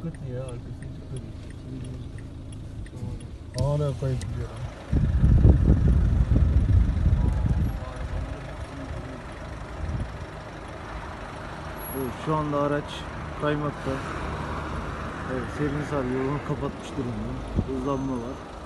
Dikkat ya arkasına dikkat et. Hala kayıp gidiyor. Şu anda araç kaymakta. Evet, Serinsar yolunu kapatmış durumda. Hızlanma var.